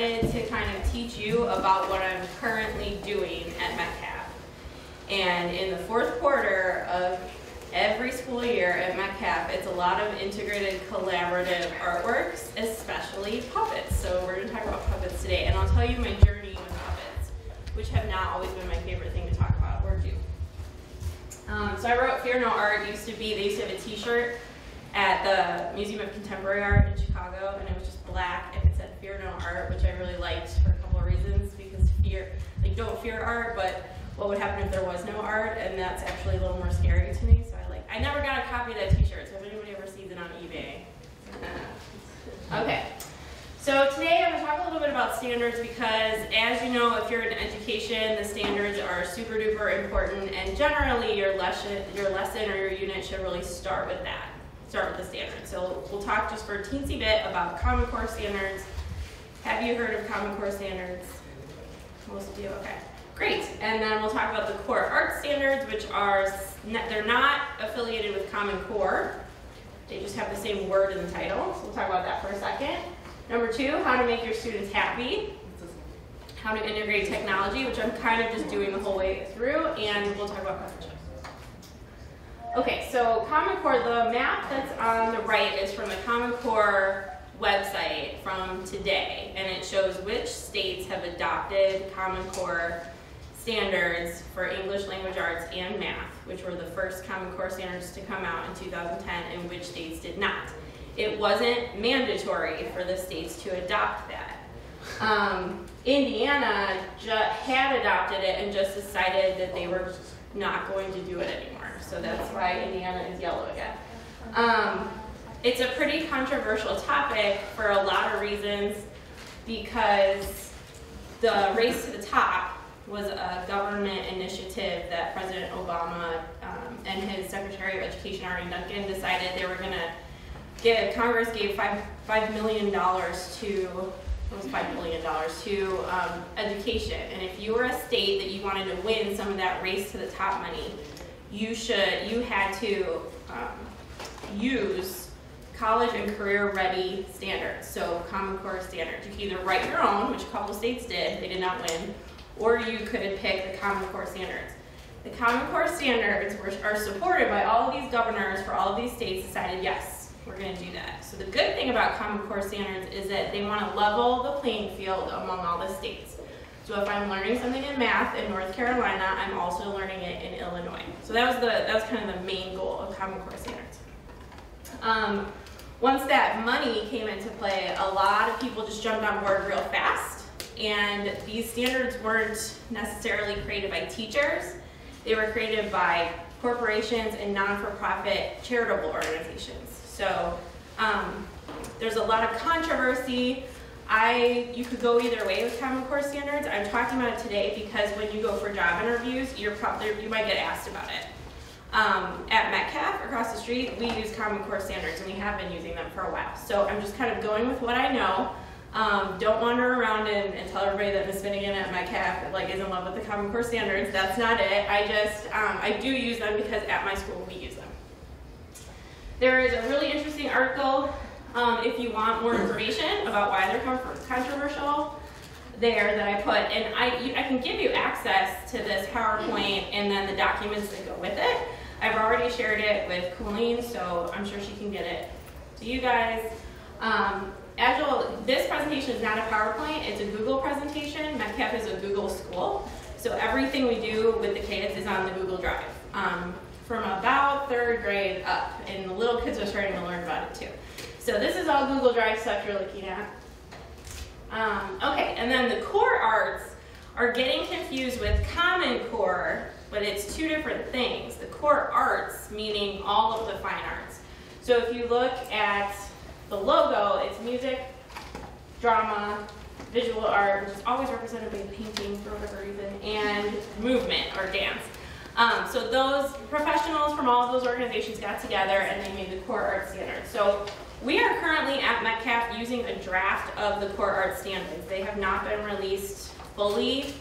to kind of teach you about what I'm currently doing at Metcalf. And in the fourth quarter of every school year at Metcalf, it's a lot of integrated collaborative artworks, especially puppets. So we're going to talk about puppets today, and I'll tell you my journey with puppets, which have not always been my favorite thing to talk about or do. Um, so I wrote Fear No Art. Used to be they used to have a T-shirt at the Museum of Contemporary Art in Chicago, and it was just black and Fear No Art, which I really liked for a couple of reasons because fear, like don't fear art, but what would happen if there was no art, and that's actually a little more scary to me. So I like, I never got a copy of that T-shirt. So if anybody ever sees it on eBay, uh, okay. So today I'm going to talk a little bit about standards because as you know, if you're in education, the standards are super duper important and generally your lesson, your lesson or your unit should really start with that, start with the standards. So we'll talk just for a teensy bit about Common Core standards. Have you heard of Common Core standards? Most of you, okay. Great, and then we'll talk about the core art standards, which are, they're not affiliated with Common Core. They just have the same word in the title, so we'll talk about that for a second. Number two, how to make your students happy. How to integrate technology, which I'm kind of just doing the whole way through, and we'll talk about preferential. Okay, so Common Core, the map that's on the right is from the Common Core website from today, and it shows which states have adopted Common Core standards for English language arts and math, which were the first Common Core standards to come out in 2010, and which states did not it wasn't mandatory for the states to adopt that. Um, Indiana had adopted it and just decided that they were not going to do it anymore. So that's why Indiana is yellow again. Um, it's a pretty controversial topic for a lot of reasons because the race to the top was a government initiative that President Obama um, and his Secretary of Education, Arne Duncan, decided they were going to give, Congress gave five, $5 million to, what was $5 million, to um, education. And if you were a state that you wanted to win some of that race to the top money, you should, you had to um, use college and career ready standards, so Common Core standards. You could either write your own, which a couple of states did, they did not win, or you could pick the Common Core standards. The Common Core standards were, are supported by all of these governors for all of these states decided yes, we're going to do that. So the good thing about Common Core standards is that they want to level the playing field among all the states. So if I'm learning something in math in North Carolina, I'm also learning it in Illinois. So that was the that was kind of the main goal of Common Core standards. Um, once that money came into play, a lot of people just jumped on board real fast. And these standards weren't necessarily created by teachers. They were created by corporations and non-for-profit charitable organizations. So um, there's a lot of controversy. I, you could go either way with Common Core standards. I'm talking about it today because when you go for job interviews, you're probably, you might get asked about it. Um, at Metcalf, across the street, we use Common Core standards, and we have been using them for a while. So I'm just kind of going with what I know. Um, don't wander around and, and, tell everybody that Miss Finnegan at Metcalf like is in love with the Common Core standards. That's not it. I just um, I do use them because at my school we use them. There is a really interesting article um, if you want more information about why they're controversial there that I put, and I, I can give you access to this PowerPoint and then the documents that go with it. I've already shared it with Colleen, so I'm sure she can get it to you guys. Um, Agile, this presentation is not a PowerPoint, it's a Google presentation. Metcalf is a Google school, so everything we do with the kids is on the Google Drive. Um, from about third grade up, and the little kids are starting to learn about it too. So this is all Google Drive stuff you're looking at. Um, okay, and then the core arts are getting confused with Common Core, but it's two different things. The core arts, meaning all of the fine arts. So if you look at the logo, it's music, drama, visual art, which is always represented by painting for whatever reason, and movement or dance. Um, so those professionals from all of those organizations got together and they made the core art standards. So we are currently at Metcalf using a draft of the core art standards. They have not been released fully,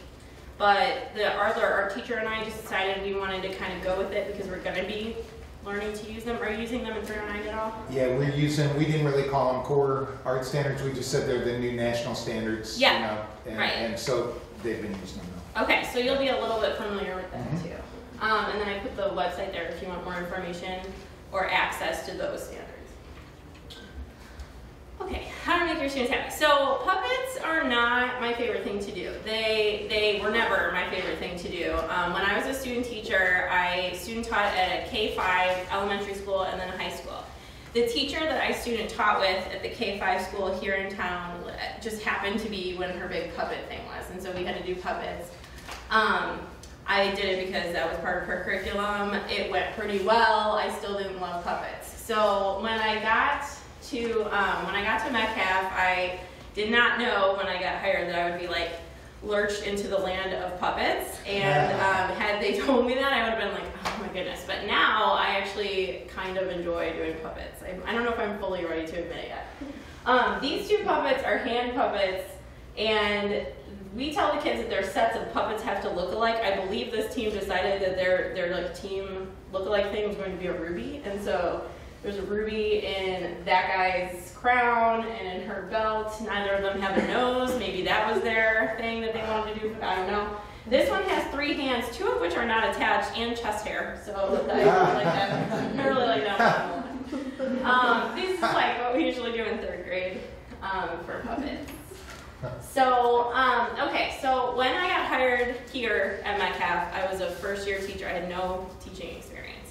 but the Arthur art teacher and I just decided we wanted to kind of go with it because we're going to be learning to use them? Are you using them in 309 at all? Yeah, we're using, we didn't really call them core art standards, we just said they're the new national standards. you Yeah, know, and- right. And so they've been using them now. Okay, so you'll be a little bit familiar with that Mhm. too. Um, and then I put the website there if you want more information or access to those standards. Okay, how to make your students happy. So puppets are not my favorite thing to do. They they were never my favorite thing to do. Um, when I was a student teacher, I student taught at a K-5 elementary school and then a high school. The teacher that I student taught with at the K-5 school here in town just happened to be when her big puppet thing was, and so we had to do puppets. Um, I did it because that was part of her curriculum. It went pretty well. I still didn't love puppets. So when I got to um, when I got to Metcalf, I did not know when I got hired that I would be like lurched into the land of puppets. And um, had they told me that, I would have been like, oh my goodness. But now I actually kind of enjoy doing puppets. I, I don't know if I'm fully ready to admit it yet. Um, these two puppets are hand puppets, and we tell the kids that their sets of puppets have to look alike. I believe this team decided that their their like team look-alike thing was going to be a ruby, and so there's a ruby in that guy's crown and in her belt. Neither of them have a nose. Maybe that was their thing that they wanted to do. I don't know. This one has three hands, two of which are not attached, and chest hair. So I really like that. I really like that one. Um, this is like what we usually do in third grade um, for puppets. So, um, okay, so when I got hired here at Metcalf, I was a first year teacher. I had no teaching experience.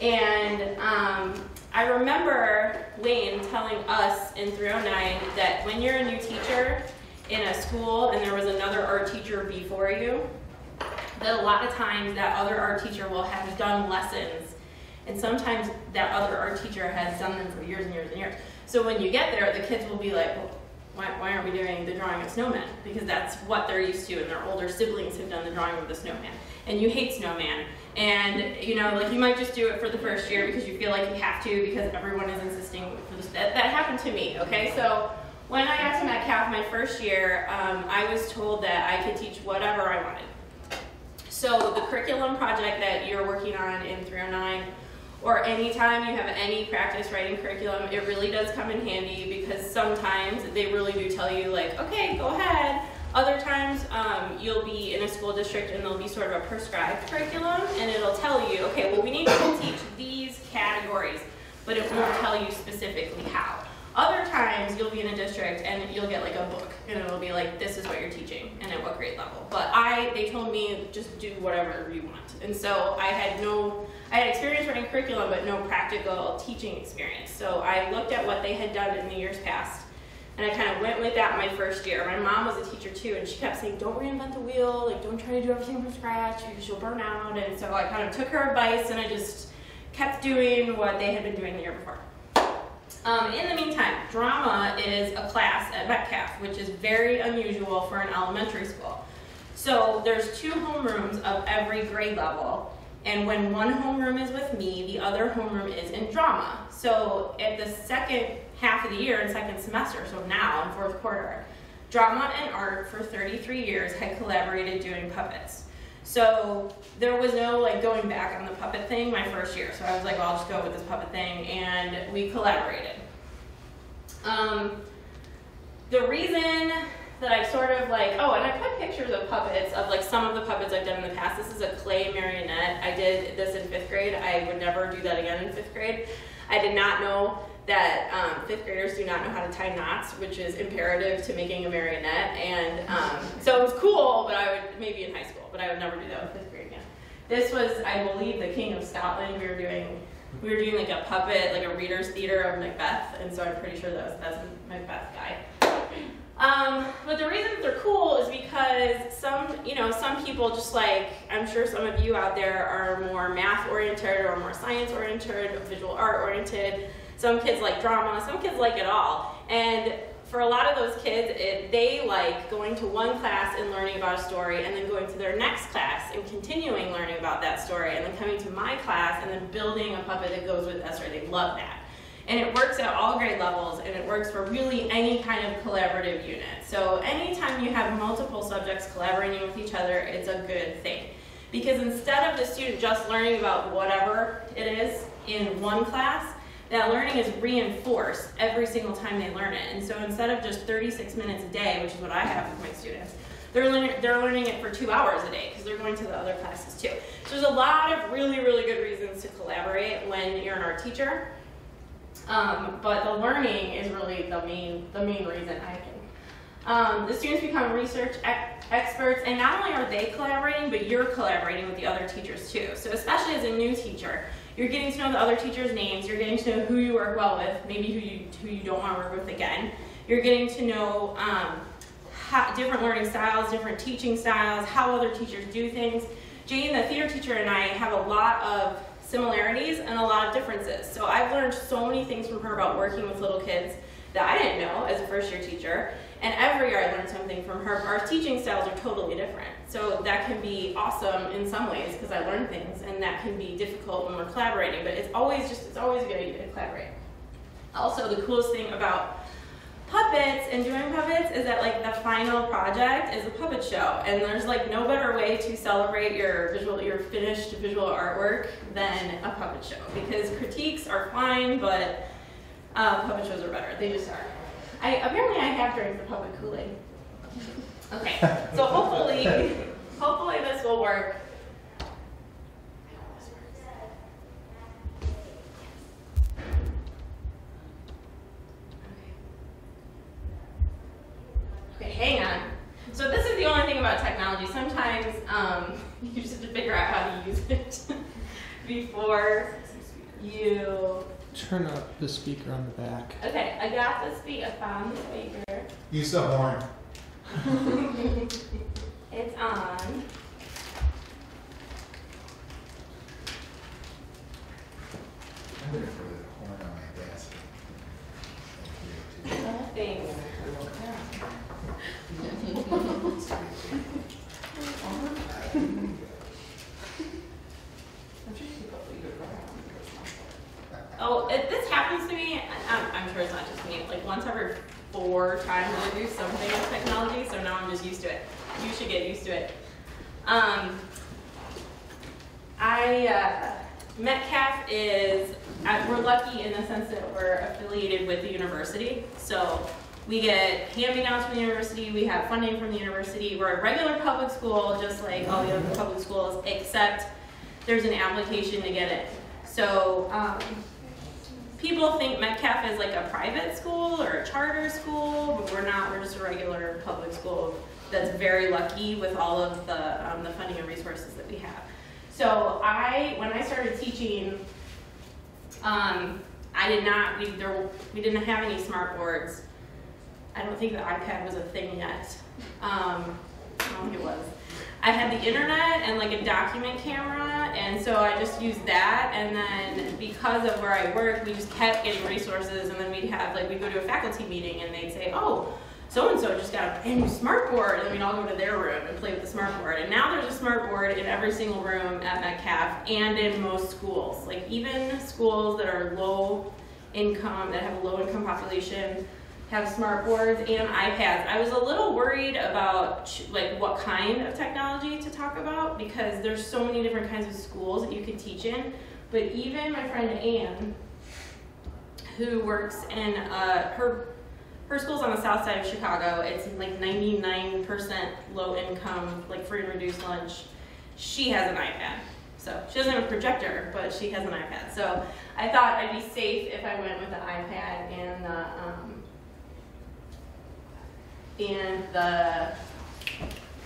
And um, I remember Wayne telling us in 309 that when you're a new teacher in a school and there was another art teacher before you, that a lot of times that other art teacher will have done lessons and sometimes that other art teacher has done them for years and years and years. So when you get there, the kids will be like, well, why, why aren't we doing the drawing of snowmen? Because that's what they're used to, and their older siblings have done the drawing of the snowman. And you hate snowman, and you know, like you might just do it for the first year because you feel like you have to because everyone is insisting for this. That, that happened to me. Okay, so when I got to Metcalf my first year, um, I was told that I could teach whatever I wanted. So the curriculum project that you're working on in 309 or anytime you have any practice writing curriculum, it really does come in handy because sometimes they really do tell you like, okay, go ahead. Other times um, you'll be in a school district and there'll be sort of a prescribed curriculum and it'll tell you, okay, well we need to teach these categories, but it won't tell you specifically how. Other times you'll be in a district and you'll get like a book and it'll be like this is what you're teaching and at what grade level. But I they told me just do whatever you want. And so I had no I had experience writing curriculum but no practical teaching experience. So I looked at what they had done in the years past and I kind of went with that my first year. My mom was a teacher too, and she kept saying, "Don't reinvent the wheel. Like, don't try to do everything from scratch because you'll burn out." And so I kind of took her advice, and I just kept doing what they had been doing the year before. Um, in the meantime, drama is a class at Metcalf, which is very unusual for an elementary school. So there's two homerooms of every grade level, and when one homeroom is with me, the other homeroom is in drama. So at the second half of the year in second semester, so now in fourth quarter, drama and art for 33 years had collaborated doing puppets. So there was no like going back on the puppet thing my first year. So I was like, well, I'll just go with this puppet thing, and we collaborated. Um, the reason that I sort of like, oh, and I put pictures of puppets of like some of the puppets I've done in the past. This is a clay marionette. I did this in fifth grade. I would never do that again in fifth grade. I did not know that um, fifth graders do not know how to tie knots, which is imperative to making a marionette. And um, so it was cool, but I would maybe in high school, but I would never do that with fifth grade again. This was, I believe, the King of Scotland. We were doing, we were doing like a puppet, like a reader's theater of Macbeth, and so I'm pretty sure that was that's Macbeth guy. Um, but the reason they're cool is because some, you know, some people just like, I'm sure some of you out there are more math oriented or more science oriented, visual art oriented. Some kids like drama, some kids like it all. And for a lot of those kids, it, they like going to one class and learning about a story and then going to their next class and continuing learning about that story and then coming to my class and then building a puppet that goes with that story. They love that. And it works at all grade levels and it works for really any kind of collaborative unit. So anytime you have multiple subjects collaborating with each other, it's a good thing. Because instead of the student just learning about whatever it is in one class, that learning is reinforced every single time they learn it. And so instead of just 36 minutes a day, which is what I have with my students, they're they're learning it for two hours a day because they're going to the other classes too. So there's a lot of really, really good reasons to collaborate when you're an art teacher. Um, but the learning is really the main, the main reason I think. Um, the students become research ex- experts, and not only are they collaborating, but you're collaborating with the other teachers too. So especially as a new teacher, you're getting to know the other teachers' names. You're getting to know who you work well with, maybe who you who you don't want to work with again. You're getting to know um, how, different learning styles, different teaching styles, how other teachers do things. Jane, the theater teacher, and I have a lot of similarities and a lot of differences. So I've learned so many things from her about working with little kids that I didn't know as a first year teacher. And every year I learned something from her. Our teaching styles are totally different. So that can be awesome in some ways because I learn things, and that can be difficult when we're collaborating. But it's always just it's always a good idea to collaborate. Also, the coolest thing about puppets and doing puppets is that like the final project is a puppet show and there's like no better way to celebrate your visual your finished visual artwork than a puppet show because critiques are fine but uh, puppet shows are better they just are I apparently I have drank the puppet Kool-Aid okay so hopefully hopefully this will work Okay, hang on. So this is the only thing about technology. Sometimes um, you just have to figure out how to use it before you. Turn up the speaker on the back. Okay, I got the speaker, I found the speaker. Use the horn. It's on. I'm gonna put a horn on my desk. Thanks. Oh, it, this happens to me. I'm, I'm sure it's not just me. Like once every four times I do something with technology, so now I'm just used to it. You should get used to it. Um, I uh, Metcalf is uh, we're lucky in the sense that we're affiliated with the university, so we get hand-me-downs from the university. We have funding from the university. We're a regular public school, just like all the other public schools, except there's an application to get it. So um, people think Metcalf is like a private school or a charter school, but we're not. We're just a regular public school that's very lucky with all of the um, the funding and resources that we have. So I, when I started teaching, um, I did not. We there we didn't have any smart boards. I don't think the iPad was a thing yet. Um, It was. I had the internet and like a document camera, and so I just used that. And then because of where I work, we just kept getting resources. And then we'd have like we'd go to a faculty meeting, and they'd say, "Oh, so and so just got a brand new smart board," and we'd all go to their room and play with the smart board. And now there's a smart board in every single room at Metcalf and in most schools. Like even schools that are low income, that have a low income population have smart boards and iPads. I was a little worried about like what kind of technology to talk about because there's so many different kinds of schools that you could teach in. But even my friend Anne, who works in uh, her her school's on the south side of Chicago. It's like 99% low income, like free and reduced lunch. She has an iPad. So she doesn't have a projector, but she has an iPad. So I thought I'd be safe if I went with the iPad and the um, and the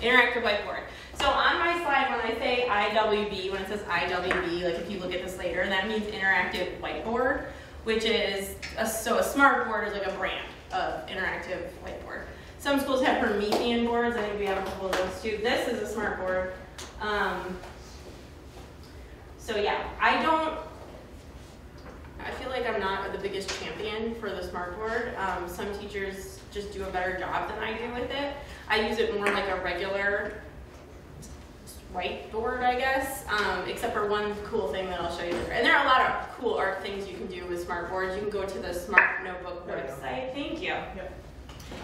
interactive whiteboard. So on my slide, when I say IWB, when it says IWB, like if you look at this later, that means interactive whiteboard, which is a, so a smart board is like a brand of interactive whiteboard. Some schools have Promethean boards. I think we have a couple of those too. This is a smart board. Um, so yeah, I don't. I feel like I'm not the biggest champion for the smart board. Um, some teachers just do a better job than I do with it. I use it more like a regular whiteboard, I guess, um, except for one cool thing that I'll show you later. And there are a lot of cool art things you can do with smart boards. You can go to the Smart Notebook website. Thank you.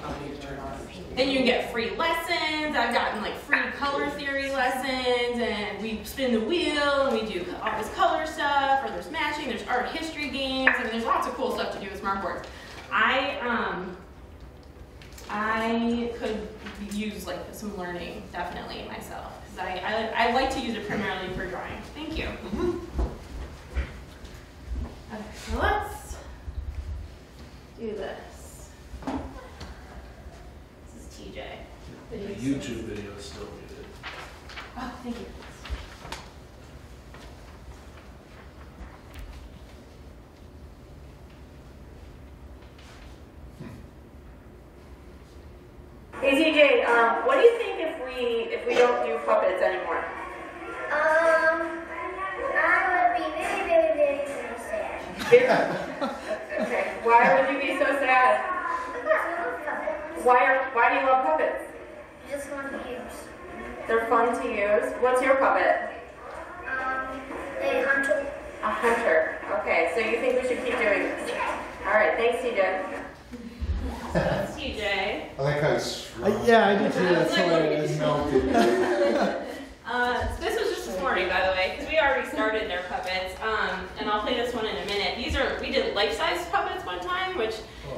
I'll need to turn on. And you can get free lessons. I've gotten like free color theory lessons, and we spin the wheel, and we do all this color stuff, or there's matching, there's art history games. I mean, there's lots of cool stuff to do with smartboards. I um, I could use like some learning definitely myself because I, I I like to use it primarily for drawing. Thank you. Okay, so let's do this. This is TJ. The YouTube video is still muted. Oh, thank you. Hey TJ, um, what do you think if we if we don't do puppets anymore? Um, I would be very, very, very, very sad. okay. Why would you be so sad? I love puppets. Why are why do you love puppets? Just want to use. They're fun to use. What's your puppet? Um, a hunter. A hunter. Okay, so you think we should keep doing this? All right, thanks, TJ. That's TJ. I like how he's. Uh, yeah, I did too. That's hilarious. Melted. Uh, so this was just this morning, by the way, because we already started their puppets. Um, and I'll play this one in a minute. These are we did life-size puppets one time, which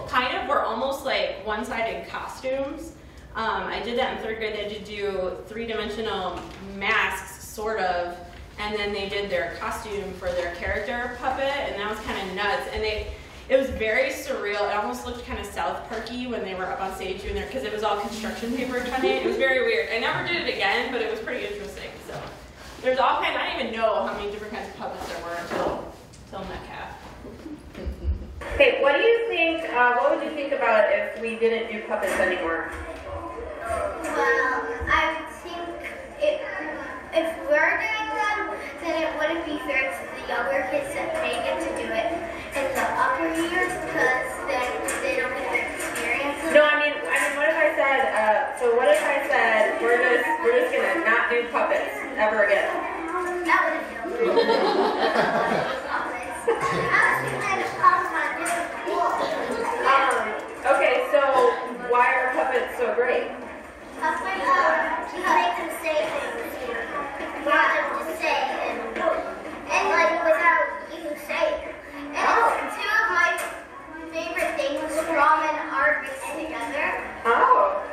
kind of were almost like one-sided costumes. Um, I did that in third grade. They had to do three-dimensional masks, sort of, and then they did their costume for their character puppet, and that was kind of nuts. And they, it was very surreal. It almost looked kind of South Parky when they were up on stage doing their, because it was all construction paper kind of. It was very weird. I never did it again, but it was pretty interesting. So there's all kinds. I didn't even know how many different kinds of puppets there were until until Metcalf. Okay, what do you think? Uh, what would you think about if we didn't do puppets anymore? Well, I think it, if we're doing them, then it wouldn't be fair to the younger kids that may get to do it in the upper years because then they don't get the experience. No. I mean, I mean, what if I said? Uh, so what if I said we're just we're just gonna not do puppets ever again? That would have been really I was kind of pumped on doing cool. Um, okay, so why are puppets so great? That's why uh, you make them say things. Not just say and, and like without you saying. And two of my favorite things, drama and art mixed together. Oh,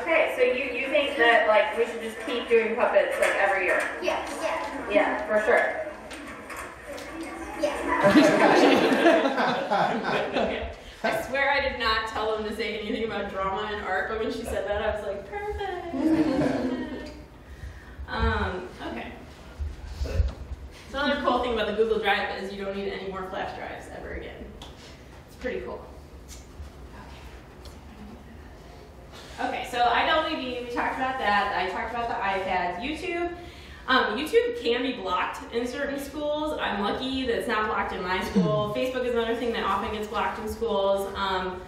okay. So you you think that like we should just keep doing puppets like every year? Yes, yes, Yeah, for sure. yes. I swear I did not tell them to say anything about drama and art, but when she said that, I was like, perfect. um, okay. So another cool thing about the Google Drive is you don't need any more flash drives ever again. It's pretty cool. Okay. So IWB, we talked about that. I talked about the iPads. YouTube, um, YouTube can be blocked in certain schools. I'm lucky that it's not blocked in my school. Facebook is another thing that often gets blocked in schools. Um,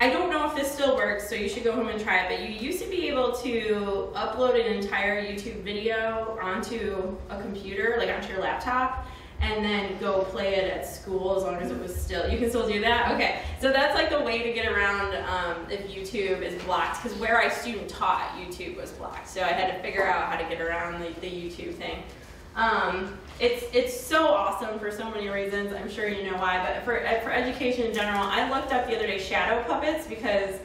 I don't know if this still works, so you should go home and try it. But you used to be able to upload an entire YouTube video onto a computer, like onto your laptop, and then go play it at school as long as it was still. You can still do that. Okay, so that's like the way to get around um, if YouTube is blocked. Because where I student taught, YouTube was blocked, so I had to figure out how to get around the, the YouTube thing. Um, it's it's so awesome for so many reasons. I'm sure you know why, but for for education in general, I looked up the other day shadow puppets because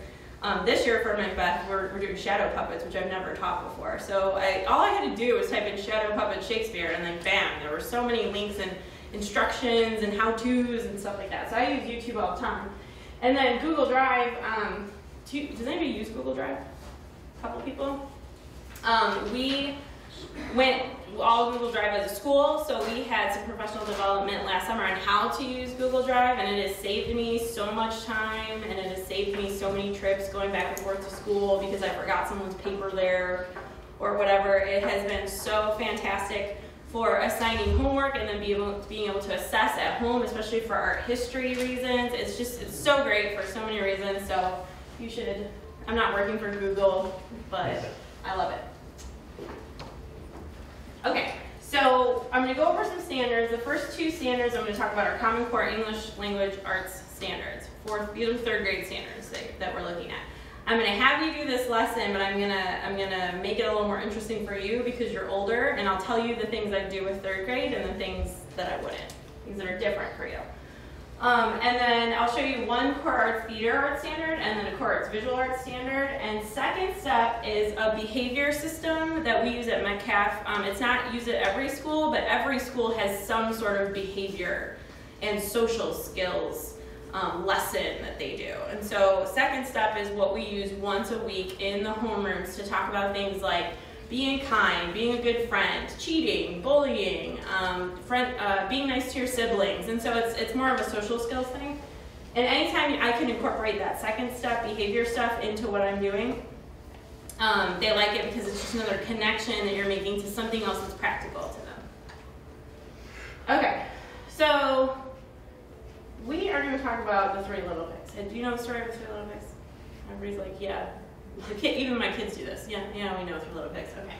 um, this year for Macbeth we're, we're doing shadow puppets, which I've never taught before. So I all I had to do was type in shadow puppet Shakespeare, and then bam, there were so many links and instructions and how tos and stuff like that. So I use YouTube all the time, and then Google Drive. Um, do you- does anybody use Google Drive? A couple people. Um, we went all Google Drive as a school, so we had some professional development last summer on how to use Google Drive, and it has saved me so much time, and it has saved me so many trips going back and forth to school because I forgot someone's paper there or whatever. It has been so fantastic for assigning homework and then be able, being able to assess at home, especially for art history reasons. It's just it's so great for so many reasons. So you should. I'm not working for Google, but I love it. Okay, so I'm going to go over some standards. The first two standards I'm going to talk about are Common Core English Language Arts standards. Fourth, these are third grade standards that, that we're looking at. I'm I'm gonna have you do this lesson, but I'm gonna I'm gonna make it a little more interesting for you because you're older, and I'll tell you the things I do with third grade and the things that I wouldn't, things that are different for you. Um, and then I'll show you one core arts theater art standard and then a core arts visual arts standard. And second step is a behavior system that we use at Metcalf. Um, it's not used at every school, but every school has some sort of behavior and social skills um, lesson that they do. And so second step is what we use once a week in the homerooms to talk about things like being kind, being a good friend, cheating, bullying, um, friend, uh, being nice to your siblings. And so it's, it's more of a social skills thing. And anytime I can incorporate that second step, behavior stuff, into what I'm doing, um, they like it because it's just another connection that you're making to something else that's practical to them. Okay, so we are going to talk about the Three Little Pigs. And do you know the story of the Three Little Pigs? Everybody's like, yeah, even my kids do this. Yeah, yeah, we know Three Little Pigs. Okay,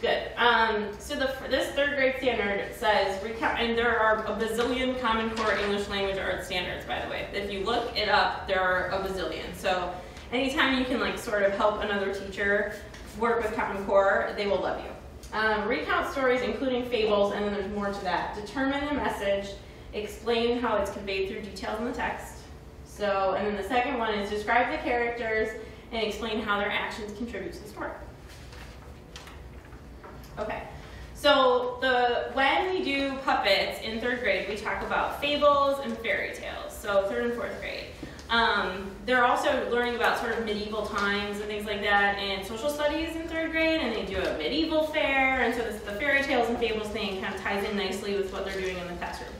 good. Um, so the this third grade standard says recount, and there are a bazillion Common Core English Language Arts standards. By the way, if you look it up, there are a bazillion. So anytime you can like sort of help another teacher work with Common Core, they will love you. Um, recount stories, including fables, and then there's more to that. Determine the message. Explain how it's conveyed through details in the text. So, and then the second one is describe the characters and explain how their actions contribute to the story. Okay, so the when we do puppets in third grade, we talk about fables and fairy tales. So third and fourth grade. Um, they're also learning about sort of medieval times and things like that in social studies in third grade, and they do a medieval fair, and so this, the fairy tales and fables thing kind of ties in nicely with what they're doing in the classroom.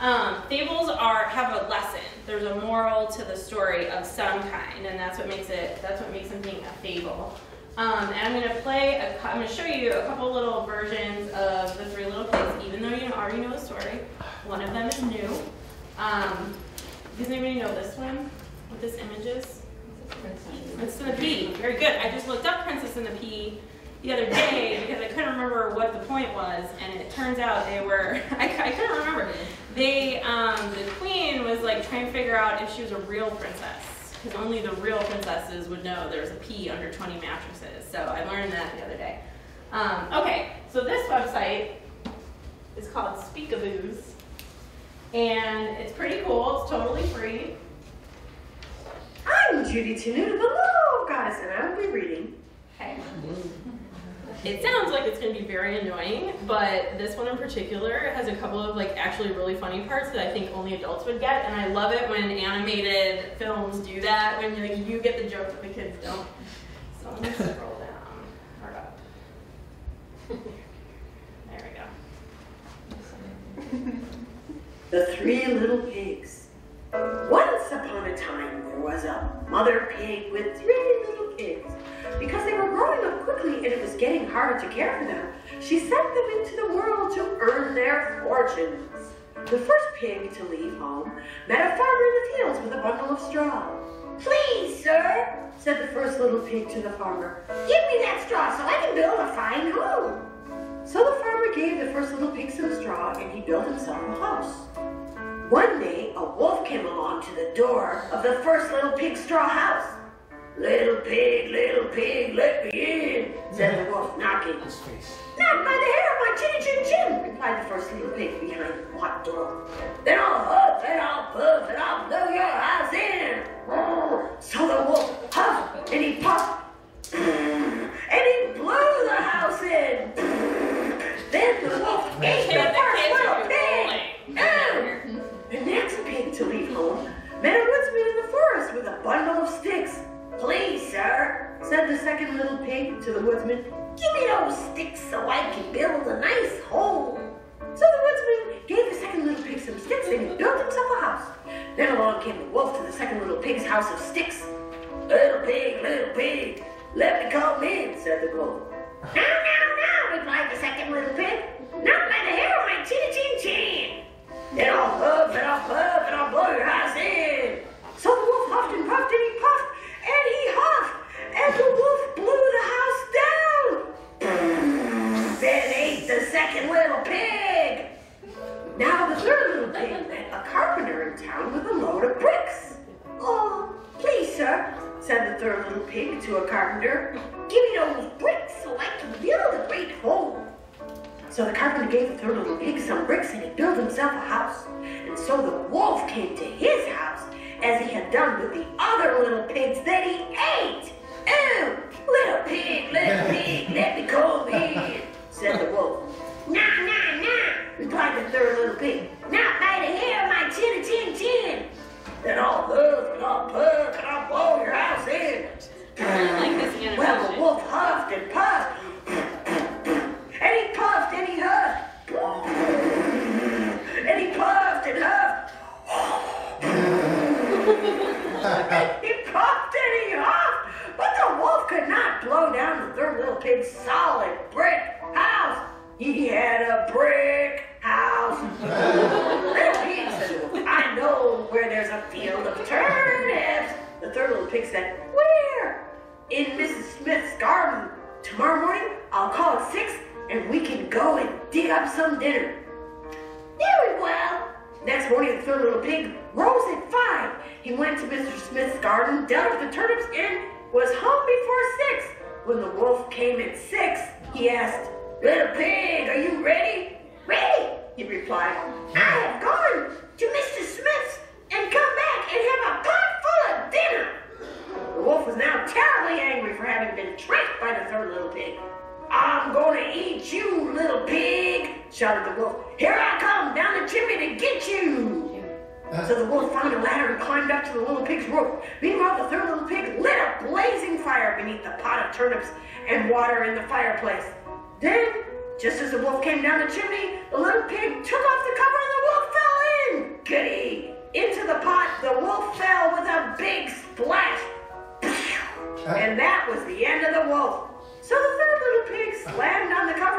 Um, fables are have a lesson. There's a moral to the story of some kind, and that's what makes it. That's what makes something a fable. Um, and I'm going to play. A, I'm going to show you a couple little versions of the Three Little Pigs, even though you already know the story. One of them is new. Um, does anybody know this one? What this image is? Princess and the Pea. Very good. I just looked up Princess and the Pea the other day because I couldn't remember what the point was, and it turns out they were. I, I couldn't remember. They, um, the queen was like trying to figure out if she was a real princess, because only the real princesses would know there's a pea under 20 mattresses. So I learned that the other day. Um, okay, so this website is called Speakaboos, and it's pretty cool. It's totally free. I'm Judy Tenuta, hello guys, and I will be reading. Okay. It sounds like it's going to be very annoying, but this one in particular has a couple of like actually really funny parts that I think only adults would get, and I love it when animated films do that when like, you get the joke that the kids don't. So let me scroll down or up. There we go. The Three Little Pigs. Once upon a time, there was a mother pig with three little pigs. Because they were quickly and it was getting harder to care for them, she sent them into the world to earn their fortunes. The first pig to leave home met a farmer in the fields with a bundle of straw. Please, sir, said the first little pig to the farmer, give me that straw so I can build a fine home. So the farmer gave the first little pig some straw and he built himself a house. One day, a wolf came along to the door of the first little pig's straw house. Little pig, little pig, let me in, said the wolf, knocking. His face. Not by the hair of my chinny chin chin, replied the first little pig behind the locked door. Then I'll huff and I'll puff and I'll blow your house in. Oh, so the wolf huffed and he puffed and he blew the house in. Then the wolf ate the the first kids little are pig. rolling. The next pig to leave home met a woodsman in the forest with a bundle of sticks. Please, sir, said the second little pig to the woodsman, give me those sticks so I can build a nice home. So the woodsman gave the second little pig some sticks and he built himself a house. Then along came the wolf to the second little pig's house of sticks. Little pig, little pig, let me come in, said the wolf. No, no, no, replied the second little pig. Not by the hair of my chin chin chin. Then I'll huff and I'll puff and I'll blow your house in. So the wolf huffed and puffed and he puffed and he huffed and the wolf blew the house down. Then ate the second little pig. Now the third little pig met a carpenter in town with a load of bricks. Oh, please, sir, said the third little pig. to a carpenter, Give me those bricks so I can build a great home. So the carpenter gave the third little pig some bricks and he built himself a house. Little pigs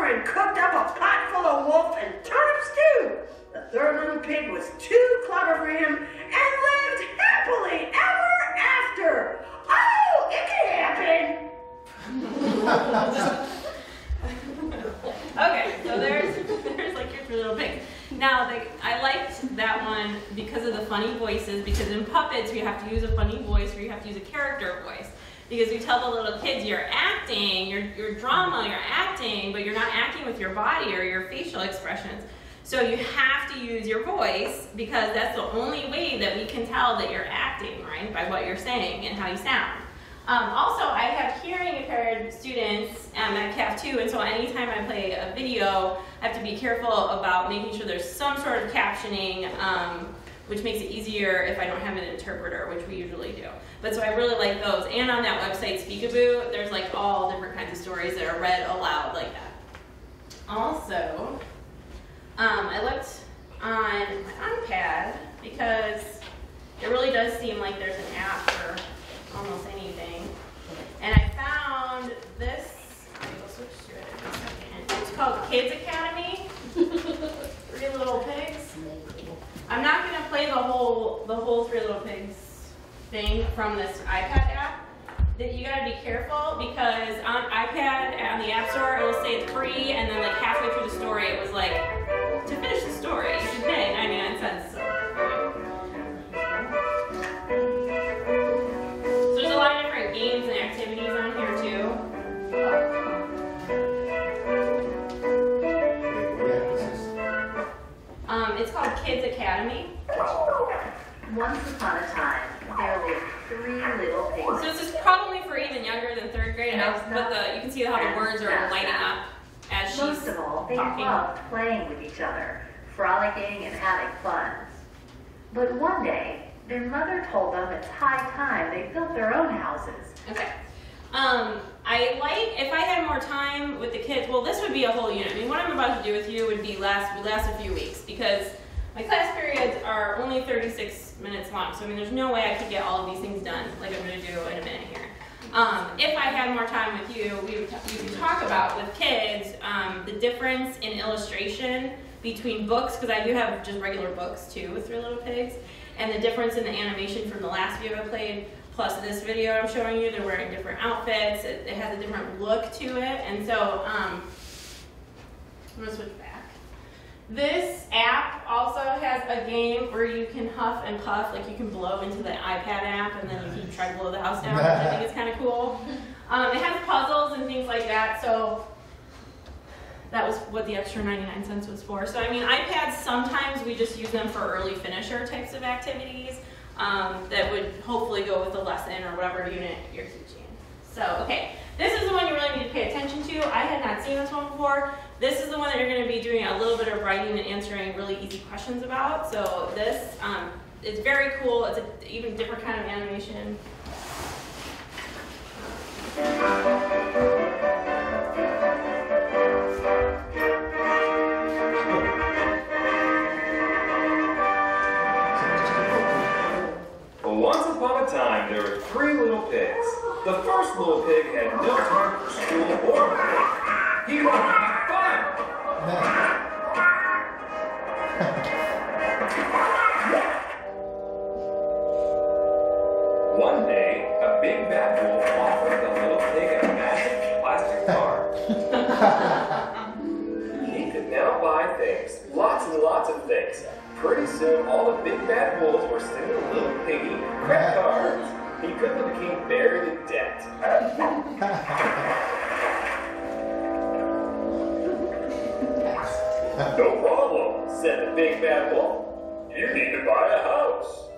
and cooked up a pot full of wolf and turnip stew. The third little pig was too clever for him and lived happily ever after. Oh, it can happen. Okay, so there's there's like your three little pigs. Now, the, I liked that one because of the funny voices. Because in puppets, you have to use a funny voice, or you have to use a character voice. Because we tell the little kids you're acting, you're, you're drama, you're acting, but you're not acting with your body or your facial expressions. So you have to use your voice because that's the only way that we can tell that you're acting, right? By what you're saying and how you sound. Um, also, I have hearing impaired students um, at CAF too, and so anytime I play a video, I have to be careful about making sure there's some sort of captioning, um, which makes it easier if I don't have an interpreter, which we usually do. But so I really like those. And on that website, Speakaboo, there's like all different kinds of stories that are read aloud like that. Also, um, I looked on my iPad because it really does seem like there's an app for almost anything. And I found this, I will switch to it in a second. It's called Kids Academy. Three Little Pigs. I'm not gonna play the whole, the whole Three Little Pigs thing from this iPad app. That you gotta be careful because on iPad, on the App Store, it will say it's free and then like halfway through the story, it was like, to finish the story, you should pay 99 cents. So there's a lot of different games and activities on here too. Um, it's called Kids Academy. Once upon a time, there lived three little pigs. So this is probably for even younger than third grade, but the you can see how the words are lighting up as she's Most of all, they talking. loved playing with each other, frolicking and having fun. But one day, their mother told them it's high time they built their own houses. Okay. Um, I like if I had more time with the kids. Well, this would be a whole unit. I mean, what I'm about to do with you would be last would last a few weeks because my class periods are only 36 minutes long. So I mean, there's no way I could get all of these things done like I'm going to do in a minute here. Um, if I had more time with you, we would we talk about with kids um, the difference in illustration between books because I do have just regular books too with Three Little Pigs, and the difference in the animation from the last video I played plus this video I'm showing you. They're wearing different outfits. It, it has a different look to it, and so um, I'm gonna switch back. This app also has a game where you can huff and puff, like you can blow into the iPad app and then you can try to blow the house down, which I think is kind of cool. Um, it has puzzles and things like that, so that was what the extra 99 cents was for. So, I mean, iPads, sometimes we just use them for early finisher types of activities um, that would hopefully go with the lesson or whatever unit you're teaching. So, okay, this is the one you really need to pay attention to. I had not seen this one before. This is the one that you're going to be doing a little bit of writing and answering really easy questions about. So this um, is very cool. It's an even different kind of animation. Three little pigs. The first little pig had no time for school or play. He wanted to have fun. No problem, said the big bad wolf. You need to buy a house.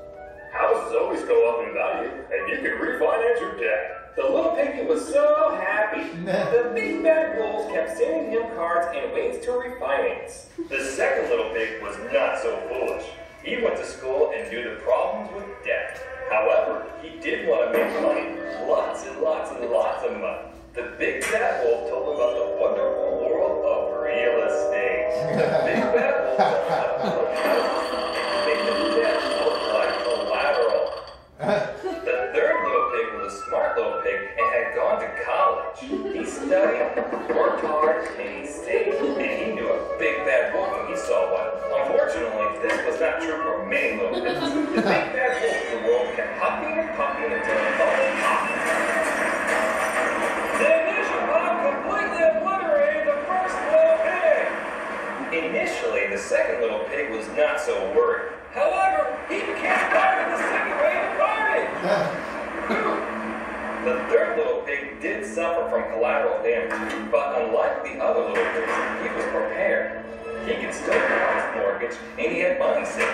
Houses always go up in value, and you can refinance your debt. The little piggy was so happy. the big bad wolves kept sending him cards and ways to refinance. The second little pig was not so foolish. He went to school and knew the problems with debt. However, he did want to make money, lots and lots and lots of money. The big bad wolf told him about the wonderful world of real estate. The big bad wolf smart little pig and had gone to college. He studied, worked hard, and he saved, and he knew a big bad wolf when he saw one. Unfortunately, this was not true for many little pigs. The big bad wolf the world kept huffing and puffing until it bubbled up. The initial pop completely obliterated the first little pig. Initially, the second little pig was not so worried. However, he became part of the second wave of party. The third little pig did suffer from collateral damage, but unlike the other little pigs, he was prepared. He could still pay off his mortgage, and he had money saved.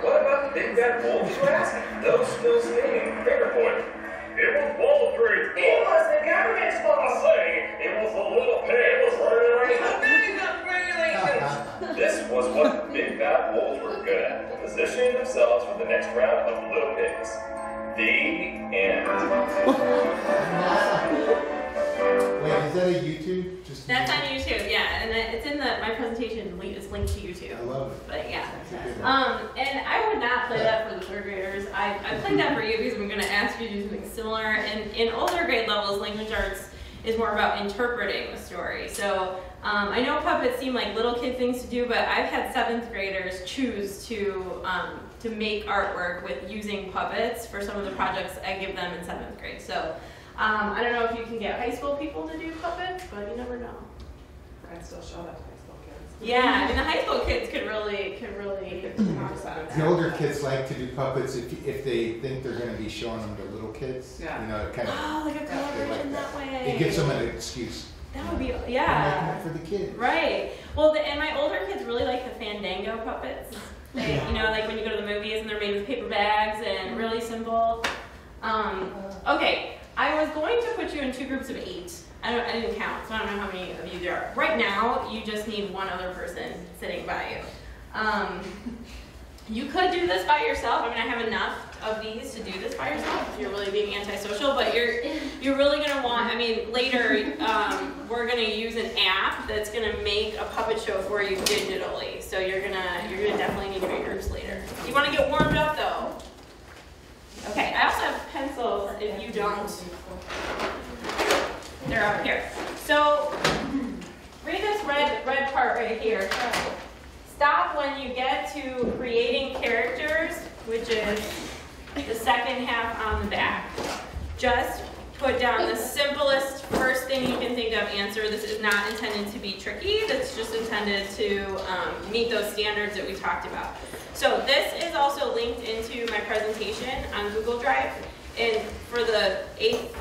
What about the big bad wolves you asked? Those still standing, finger pointing. It was Wall Street. Presentation. Linked to YouTube. I love it. But yeah. It's a good one. Um, and I would not play that for the third graders. I, I played that for you because I'm going to ask you to do something similar. And in older grade levels, language arts is more about interpreting the story. So um, I know puppets seem like little kid things to do, but I've had seventh graders choose to um, to make artwork with using puppets for some of the projects I give them in seventh grade. So um, I don't know if you can get high school people to do puppets, but you never know. I still show that to high school kids. Yeah, I mean the high school kids could really could really talk about The older kids like to do puppets if, if they think they're going to be showing them to little kids. Yeah. You know, it kind of Oh, like a collaboration that way. it gives them an excuse. That would be yeah. making for the kids. Right. Well, the, and my older kids really like the Fandango puppets. They, you know, like when you go to the movies and they're made with paper bags and really simple. Um, okay, I was going to put you in two groups of eight. I don't, I didn't count, so I don't know how many of you there are. Right now, you just need one other person sitting by you. Um, you could do this by yourself. I mean, I have enough of these to do this by yourself if you're really being antisocial, but you're you're really gonna want. I mean, later um, we're gonna use an app that's gonna make a puppet show for you digitally. So you're gonna you're gonna definitely need your groups later. You want to get warmed up though. Okay, I also have pencils. If you don't, they're up here. So read this red red part right here. Stop when you get to creating characters, which is the second half on the back. Just put down the simplest first thing you can think of answer. This is not intended to be tricky. That's just intended to um, meet those standards that we talked about. So this is also linked into my presentation on Google Drive. And for the eighth,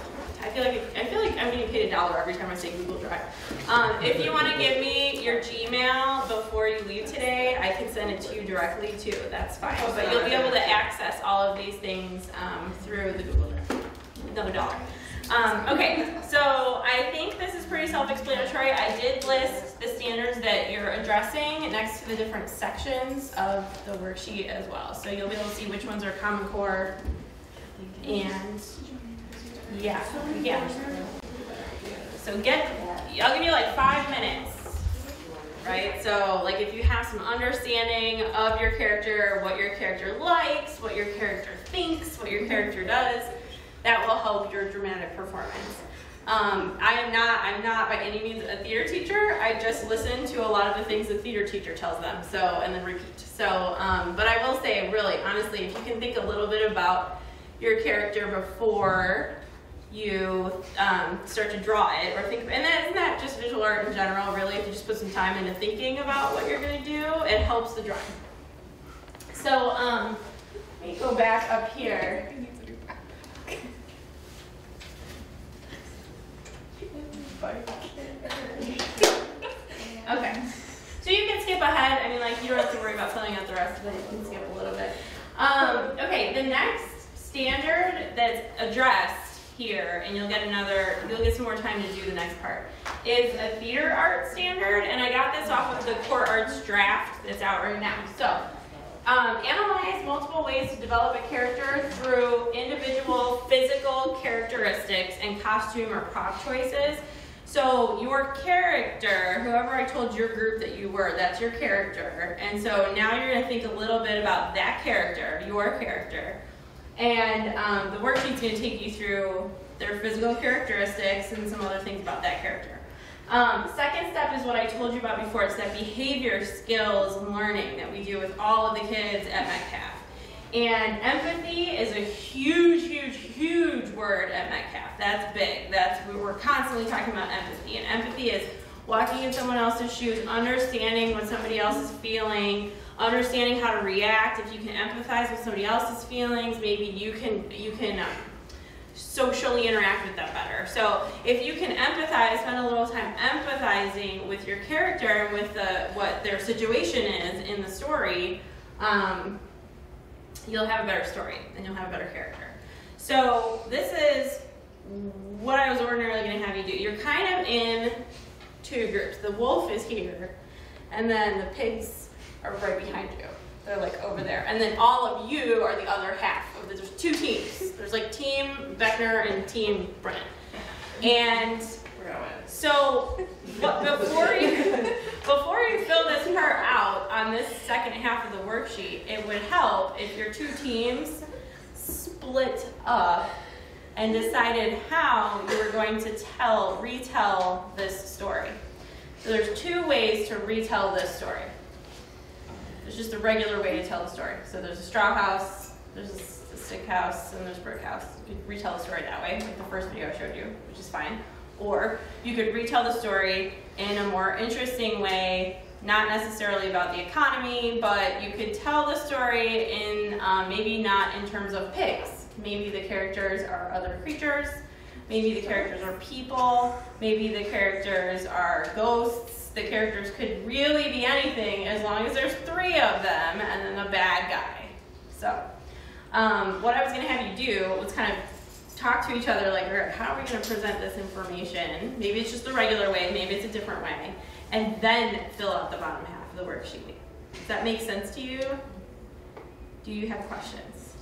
I feel like I feel like I'm getting paid a dollar every time I say Google Drive. Um, if you want to give me your Gmail before you leave today, I can send it to you directly too. That's fine. But you'll be able to access all of these things um, through the Google Drive. Another dollar. Um, okay, so I think this is pretty self-explanatory. I did list the standards that you're addressing next to the different sections of the worksheet as well. So you'll be able to see which ones are Common Core and, yeah, yeah. So get, I'll give you like five minutes, right? So like if you have some understanding of your character, what your character likes, what your character thinks, what your character does, that will help your dramatic performance. Um, I am not, I'm not by any means a theater teacher. I just listen to a lot of the things the theater teacher tells them, so, and then repeat. So, um, but I will say, really, honestly, if you can think a little bit about your character before you um, start to draw it or think, and that, isn't that just visual art in general, really? If you just put some time into thinking about what you're going to do, it helps the drawing. So, um, let me go back up here. Okay. So you can skip ahead. I mean, like, you don't have to worry about filling out the rest of it. You can skip a little bit. Um, okay, the next standard that's addressed here, and you'll get another, you'll get some more time to do the next part, is a theater art standard, and I got this off of the Core Arts draft that's out right now. So, um, analyze multiple ways to develop a character through individual physical characteristics and costume or prop choices. So your character, whoever I told your group that you were, that's your character. And so now you're to think a little bit about that character, your character. And um, the worksheet's going to take you through their physical characteristics and some other things about that character. Um, second step is what I told you about before. It's that behavior skills learning that we do with all of the kids at Metcalf. And empathy is a huge, huge, huge word at Metcalf. That's big. That's we're constantly talking about empathy. And empathy is walking in someone else's shoes, understanding what somebody else is feeling, understanding how to react. If you can empathize with somebody else's feelings, maybe you can you can um, socially interact with them better. So if you can empathize, spend a little time empathizing with your character and with the, what their situation is in the story, um, you'll have a better story and you'll have a better character. So this is what I was ordinarily going to have you do. You're kind of in two groups. The wolf is here, and then the pigs are right behind you. They're like over there. And then all of you are the other half. Of the, there's two teams. There's like Team Beckner and Team Brent. And so but before you before you fill this part out on this second half of the worksheet, it would help if your two teams split up and decided how you were going to tell retell this story. So there's two ways to retell this story. There's just a regular way to tell the story. So there's a straw house, there's a stick house, and there's a brick house. You could retell the story that way, like the first video I showed you, which is fine. Or you could retell the story in a more interesting way, not necessarily about the economy, but you could tell the story in um, maybe not in terms of pigs. Maybe the characters are other creatures. Maybe the characters are people. Maybe the characters are ghosts. The characters could really be anything as long as there's three of them and then the bad guy. So, um, what I was going to have you do was kind of talk to each other like, how are we going to present this information? Maybe it's just the regular way, maybe it's a different way. And then fill out the bottom half of the worksheet. Does that make sense to you? Do you have questions?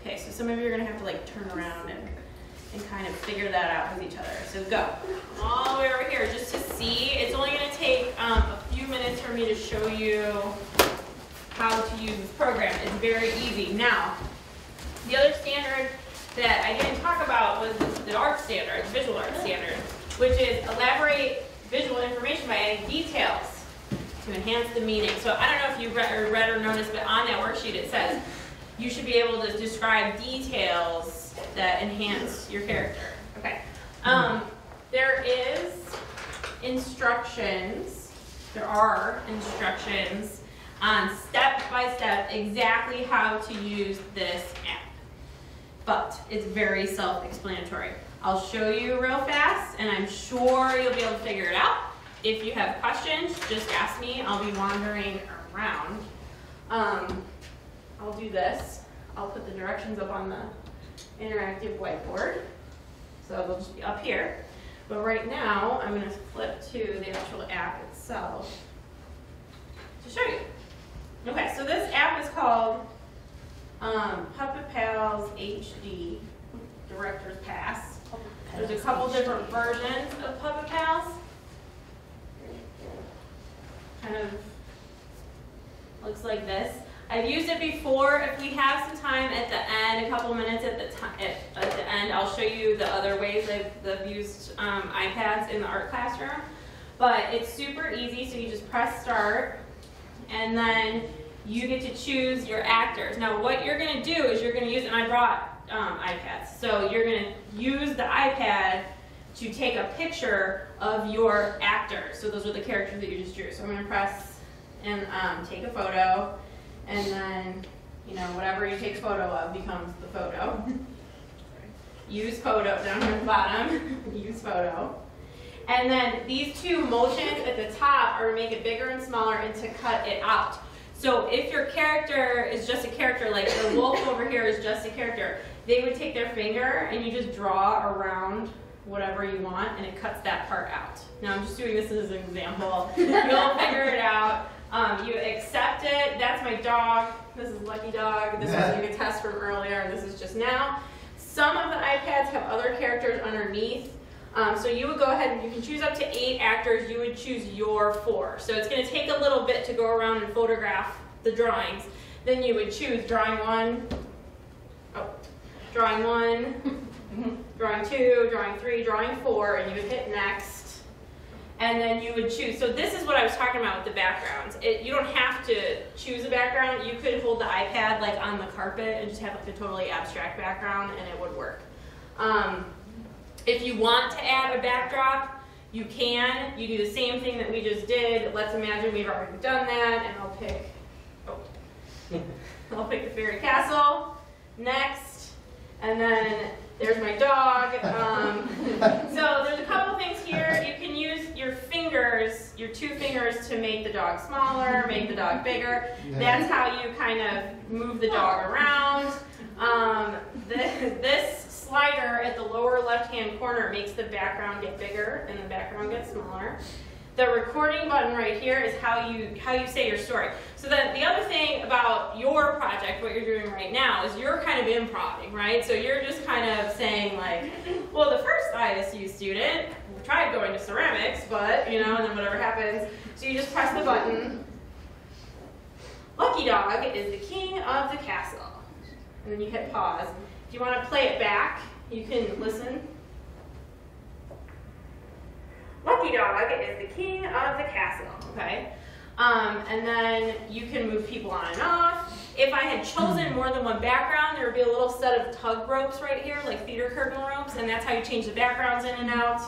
Okay, so some of you are going to have to like turn around and, and kind of figure that out with each other. So go. All the way over here just to see. It's only going to take um, a few minutes for me to show you how to use this program. It's very easy. Now, the other standard that I didn't talk about was the art standard, the visual art standard, which is elaborate visual information by adding details to enhance the meaning. So I don't know if you read or, read or noticed, but on that worksheet it says you should be able to describe details that enhance your character. Okay. Um, there is instructions, there are instructions on step by step exactly how to use this app. But it's very self-explanatory. I'll show you real fast and I'm sure you'll be able to figure it out. If you have questions, just ask me. I'll be wandering around. Um, I'll do this. I'll put the directions up on the interactive whiteboard. So they'll just be up here. But right now, I'm gonna flip to the actual app itself to show you. Okay, so this app is called um, Puppet Pals HD Director's Pass. There's a couple different versions of Puppet Pals. Kind of looks like this. I've used it before. If we have some time at the end, a couple minutes at the time, at, the end, I'll show you the other ways I've, I've used um, iPads in the art classroom. But it's super easy, so you just press start, and then you get to choose your actors. Now, what you're going to do is you're going to use, and I brought um, iPads, so you're going to use the iPad to take a picture of your actors. So those are the characters that you just drew. So I'm going to press and um, take a photo, and then you know whatever you take photo of becomes the photo. use photo down here at the bottom. use photo. And then these two motions at the top are to make it bigger and smaller and to cut it out. So if your character is just a character, like the wolf over here is just a character, they would take their finger and you just draw around whatever you want and it cuts that part out. Now I'm just doing this as an example. You'll figure it out. Um, you accept it. That's my dog. This is Lucky Dog. This was you could test from earlier. This is just now. Some of the iPads have other characters underneath. Um, so you would go ahead and you can choose up to eight actors. You would choose your four. So it's going to take a little bit to go around and photograph the drawings. Then you would choose drawing one, oh, drawing one, drawing two, drawing three, drawing four, and you would hit next. And then you would choose. So this is what I was talking about with the backgrounds. It, you don't have to choose a background. You could hold the iPad like on the carpet and just have like a totally abstract background, and it would work. Um, if you want to add a backdrop, you can. You do the same thing that we just did. Let's imagine we've already done that, and I'll pick, oh, I'll pick the fairy castle next, and then there's my dog. Um, so there's a couple things here. You can use your fingers, your two fingers, to make the dog smaller, make the dog bigger. That's how you kind of move the dog around. Um, the, this slider at the lower left-hand corner makes the background get bigger and the background get smaller. The recording button right here is how you how you say your story. So then the other thing about your project, what you're doing right now, is you're kind of improvising, right? So you're just kind of saying like, well, the first ISU student tried going to ceramics, but you know, and then whatever happens. So you just press the button. Lucky Dog is the king of the castle. And then you hit pause. If you want to play it back, you can listen. Lucky Dog is the king of the castle, okay? Um, and then you can move people on and off. If I had chosen more than one background, there would be a little set of tug ropes right here, like theater curtain ropes, and that's how you change the backgrounds in and out.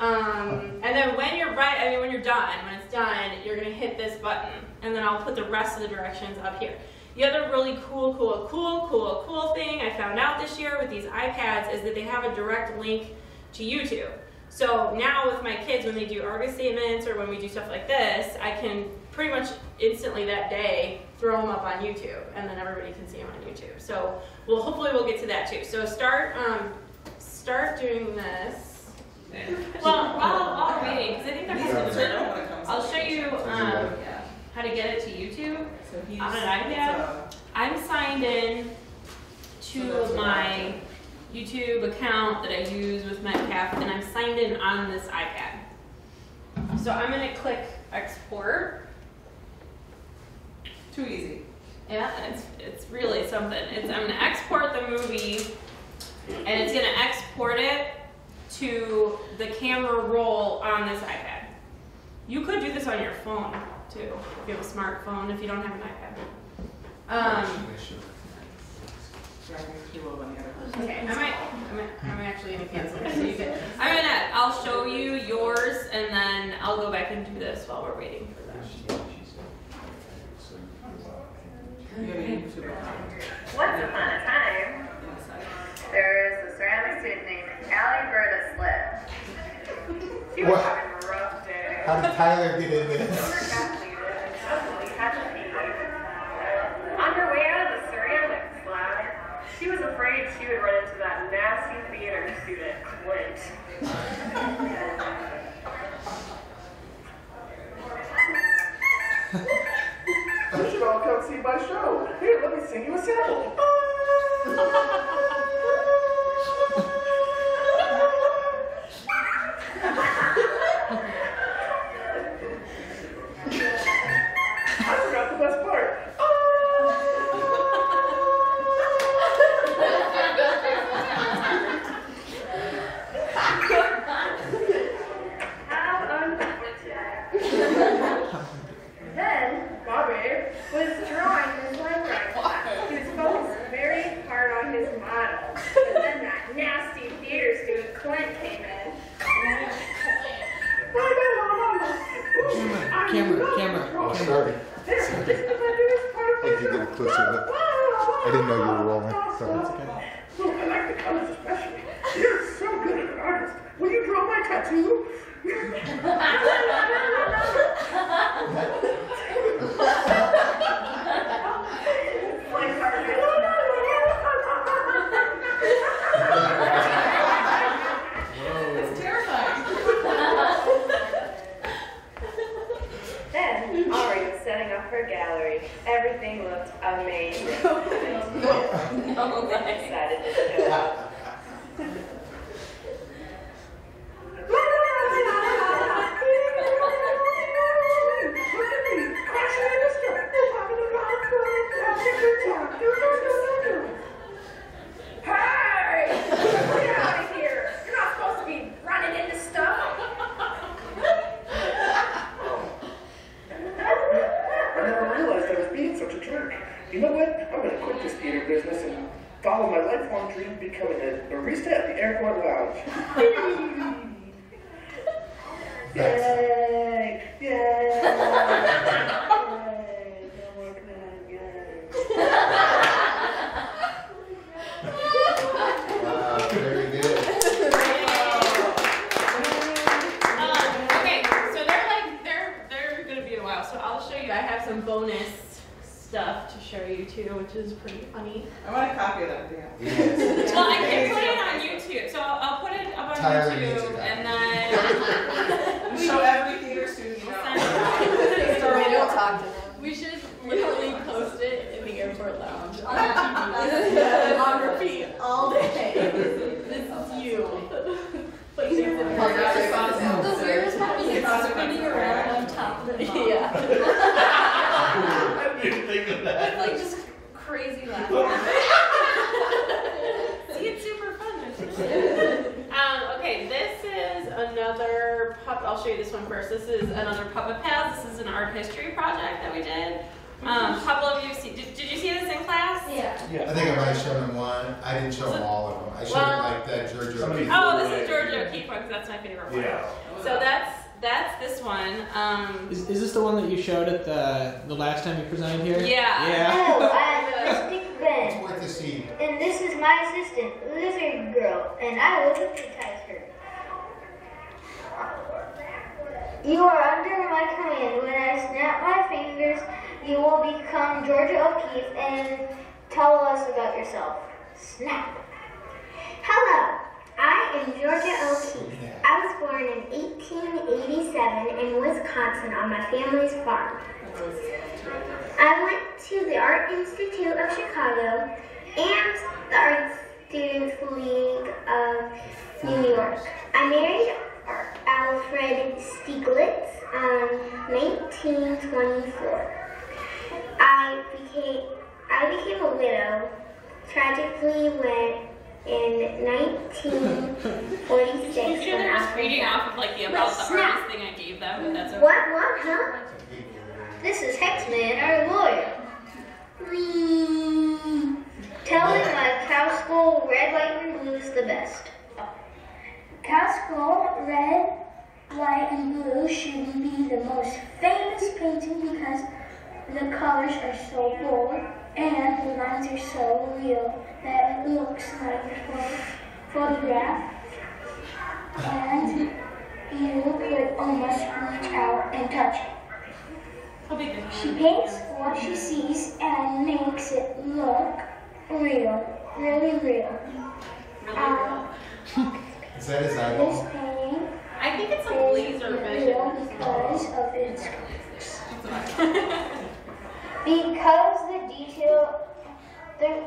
Um, and then when you're right, I mean when you're done, when it's done, you're gonna hit this button, and then I'll put the rest of the directions up here. The other really cool, cool, cool, cool, cool thing I found out this year with these iPads is that they have a direct link to YouTube. So now with my kids, when they do artist statements or when we do stuff like this, I can pretty much instantly that day throw them up on YouTube, and then everybody can see them on YouTube. So we'll hopefully we'll get to that too. So start um, start doing this. Well, while while I'm waiting, because I think there has to be. I'll show you um, how to get it to YouTube So he's. on an iPad. I'm signed in to my YouTube account that I use with Metcalf, and I'm signed in on this iPad. So I'm gonna click export. Too easy. Yeah, it's it's really something. It's I'm gonna export the movie, and it's gonna export it to the camera roll on this iPad. You could do this on your phone too, if you have a smartphone. If you don't have an iPad. Um, Yeah, I think he will on the other person. Okay, I might, I'm, I'm actually gonna cancel this. So you can, I'm gonna, I'll show you yours and then I'll go back and do this while we're waiting for them. You have a YouTube. Once upon a time, there is was a ceramic student named Allie Berta Slip. She was What? having a rough day. How did Tyler get in Owner this? got bleeded and suddenly had to pee. On her way out of the ceramic slide, she was afraid she would run into that nasty theater student, Clint. You should all come see my show. Here, let me sing you a sample. of my Thank you, get a closer look. I didn't know you were rolling. Sorry. Oh, I like the colors especially. You're so good as an artist. Will you draw my tattoo? It's terrifying. Then Ari was setting up her gallery. Everything looked amazing. No I'm excited to show it. Hey! Get out of here! You're not supposed to be running into stuff. I never realized I was being such a jerk. You know what? I'm gonna quit this theater business and follow my lifelong dream of becoming a barista at the airport lounge. Yay! Yay! Yay! No more crying, yay. Wow, very good. Um, okay, so they're like, they're, they're gonna be a while, so I'll show you, I have some bonus stuff to show you too, which is pretty funny. I want a copy of that, yeah. Yes. Well, I can put it on YouTube, so I'll, I'll put it up on Tyler needs YouTube it. and then. Show every theater student you know. Sorry, We don't talk to them. We should literally post it in the airport lounge on TV. on repeat all day. This is you. Like, you're the The weirdest part is it's spinning around on top of the Yeah. I didn't think of that. Like just crazy laughter. See, it's super fun. um, okay, this is another pup. I'll show you this one first. This is another Puppet Pals. This is an art history project that we did. Um, couple of you see. Did, did you see this in class? Yeah. yeah. I think I might have shown him one. I didn't show him all of them. I showed him Well- like that Giorgio. Somebody- O'Keeffe. Oh, this is Georgia O'Keeffe one because that's my favorite one. Yeah. So that's that's this one. Um, Is, is this the one that you showed at the the last time you presented here? Yeah. Yeah. Hello, I'm Mystic It's Ben, worth to see. and this is my assistant, Lizard Girl, and I will hypnotize her. You are under my command. When I snap my fingers, you will become Georgia O'Keeffe and tell us about yourself. Snap. Hello, I am Georgia O'Keeffe. I was born in 1887 in Wisconsin on my family's farm. I went to the Art Institute of Chicago and the Art Students League of New York. I married Alfred Stieglitz in 1924. I became I became a widow tragically when in 1946 you should when just reading off of like the about the Snap. artist thing I gave them, but that's okay. What? What? Huh? This is Hexman, our lawyer. Tell him I cow skull, red, white, and blue is the best. Cow skull, red, white, and blue should be the most famous painting because the colors are so bold and the lines are so real that it looks like a photograph. And you could almost reach out and touch it. How big is She paints what she sees and makes it look real, really real. Um, Is that his this painting I think it's a laser real vision. because of its because the detail the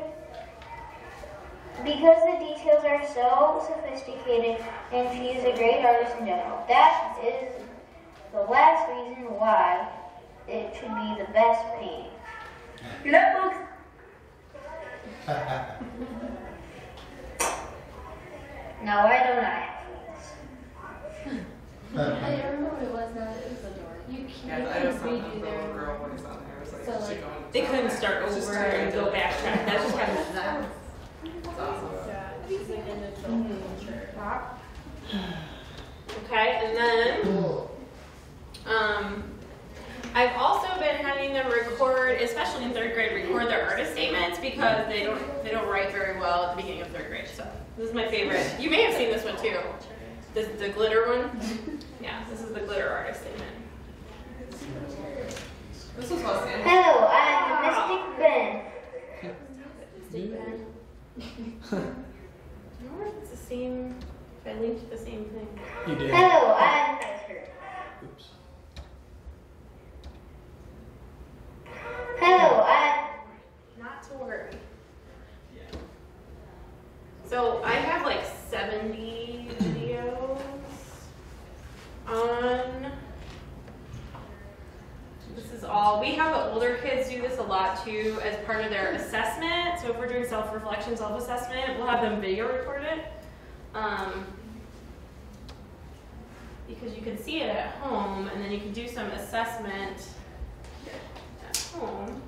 because the details are so sophisticated and she is a great artist in general. That is the last reason why it should be the best painting. Look, Now why don't I have Yeah, I was on the little girl voice on there. I was like, So, like, They couldn't start over and go into- backtrack. That's just kind of It's. Okay, and then um, I've also been having them record, especially in third grade, record their artist statements because they don't they don't write very well at the beginning of third grade. So this is my favorite. You may have seen this one too. This the glitter one. Yeah, this is the glitter artist statement. This was what Sam. Hello, I'm Mystic Ben. I wonder if it's the same. If I linked the same thing. You did. Hello, I'm Oops. Hello, I'm Not to worry. So I have like 70 videos on. This is all. We have the older kids do this a lot too as part of their assessment. So if we're doing self reflection, self assessment, we'll have them video record it. Um, because you can see it at home and then you can do some assessment at home.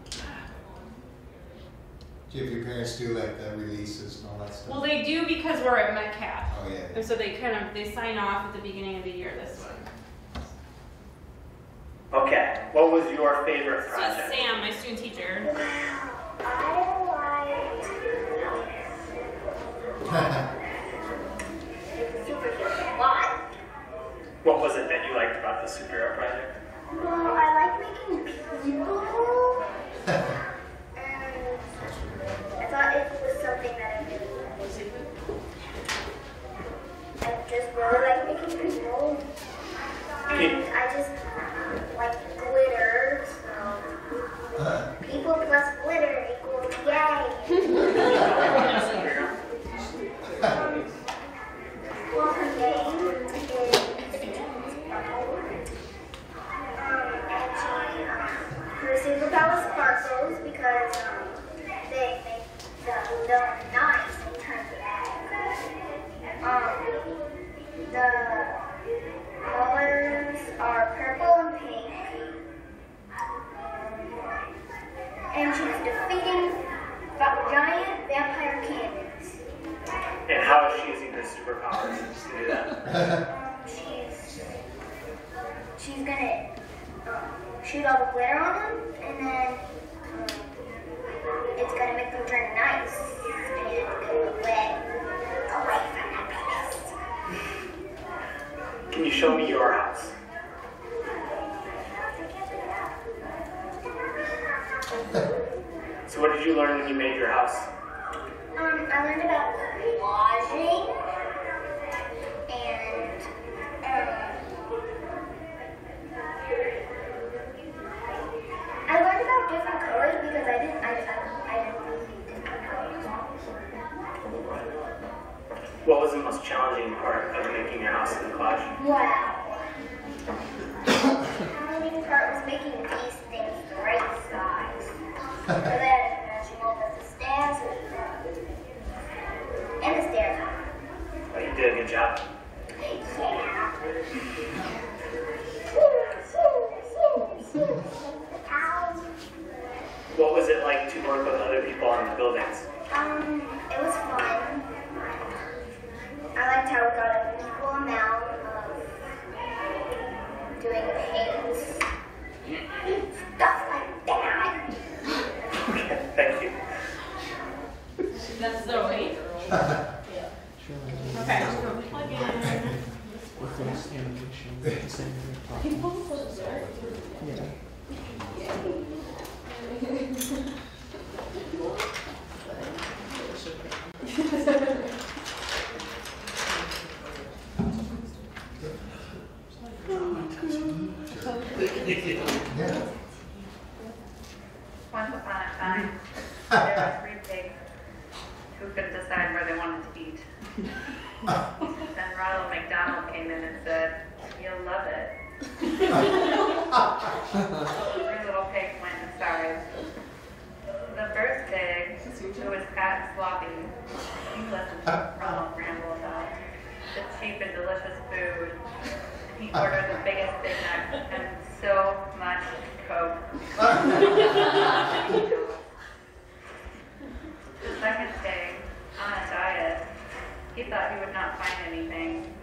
Do you have your parents do like the releases and all that stuff? Well, they do because we're at Metcalf. Oh, yeah. And so they kind of, they sign off at the beginning of the year, this one. Okay, what was your favorite This is project? Sam, my student teacher. I liked. What was it that you liked about the superhero project? well, I like making people. and I thought it was something that I really I just really like making people. And I just like glitter, so people plus glitter equals yay. Well, her name is um, and she, um, her superpower sparkles because um, they make the villain nice and turn bad. Um, the colors are purple and pink. And she's defeating va- giant vampire cannons. And how is she using her superpowers to do that? she's she's gonna um, shoot all the glitter on them, and then um, it's gonna make them turn nice and go away, away from that penis. Can you show me your house? So what did you learn when you made your house? Um, I learned about collaging and um, I learned about different colors because I didn't I, I, I didn't know different colors. What was the challenging part of making your house in the collage? Wow. Challenging part was making these things the right size. so that matching all the stairs and the stairs. Oh, you did a good job. Yeah. What was it like to work with other people on the buildings? Um, Um, it was fun. I liked how we got an equal amount of doing paints. Stuff like that. Thank you. That's Zoe. Okay, just gonna plug in. With this the same thing we're talking. Yeah. Yeah. Once upon a time, there were three pigs who couldn't decide where they wanted to eat. Then Ronald McDonald came in and said, "You'll love it." Three little pigs went inside. The first pig, who was fat and sloppy, he listened to Ronald ramble about the cheap and delicious food. He uh. ordered the biggest Big Mac and so much Coke. The second day, on a diet, he thought he would not find anything.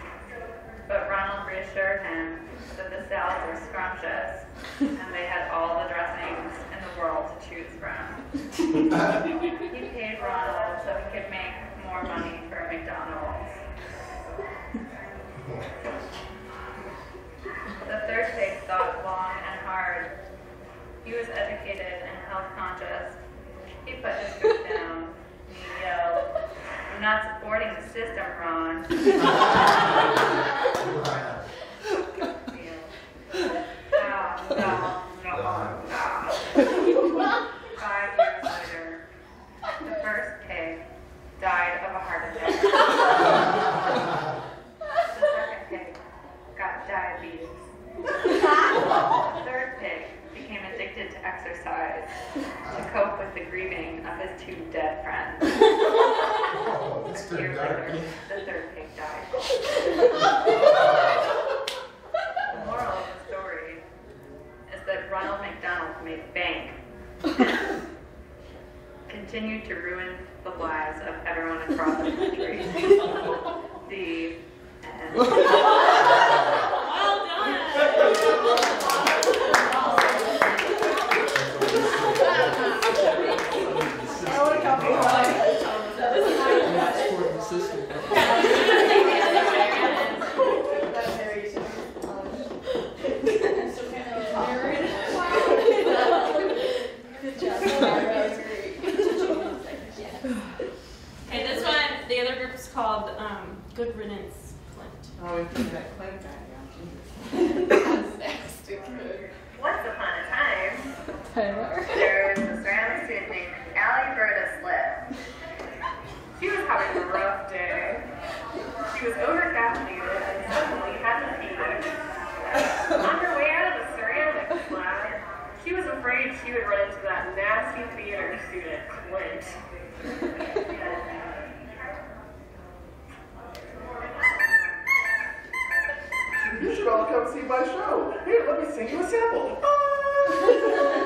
But Ronald reassured him that the salads were scrumptious and they had all the dressings in the world to choose from. he paid Ronald so he could make more money for McDonald's. The third pig thought long and hard. He was educated and health conscious. He put his foot down he yelled, I'm not supporting the system, Ron. Five years later, the first pig died of a heart attack. The second pig got diabetes. The third pig became addicted to exercise to cope with the grieving of his two dead friends. Oh, that's A year dark. later, the third pig died. The moral of the story is that Ronald McDonald made bank, continued to ruin the lives of everyone across the country. The end. Well. Okay, this one, the other group is called um, Good Riddance. Oh, we put that clay back down. Once upon a time, Tyler. there was this round named Allie Berta Slip. She was having a rough day. She was overcaffeinated and suddenly had to pee. On her way out of the ceramic slide, she was afraid she would run into that nasty theater student, Clint. You should all come see my show. Here, let me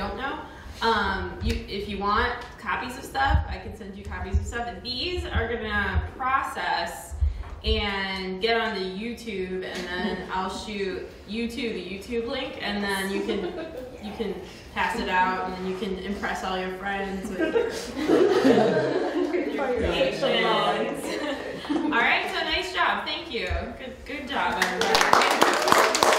don't know, um, you if you want copies of stuff, I can send you copies of stuff. And these are gonna process and get on the YouTube, and then I'll shoot you to the YouTube link, and then you can you can pass it out, and then you can impress all your friends with your, your creations. all right, so nice job, thank you, good good job, everybody.